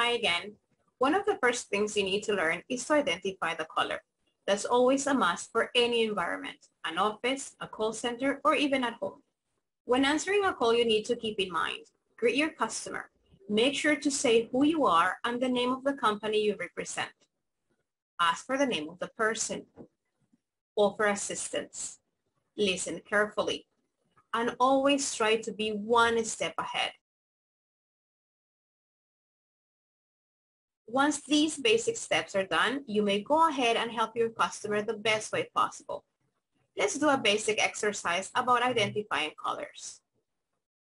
Hi again. One of the first things you need to learn is to identify the color. That's always a must for any environment, an office, a call center, or even at home. When answering a call, you need to keep in mind, greet your customer. Make sure to say who you are and the name of the company you represent. Ask for the name of the person. Offer assistance. Listen carefully. And always try to be one step ahead. Once these basic steps are done, you may go ahead and help your customer the best way possible. Let's do a basic exercise about identifying colors.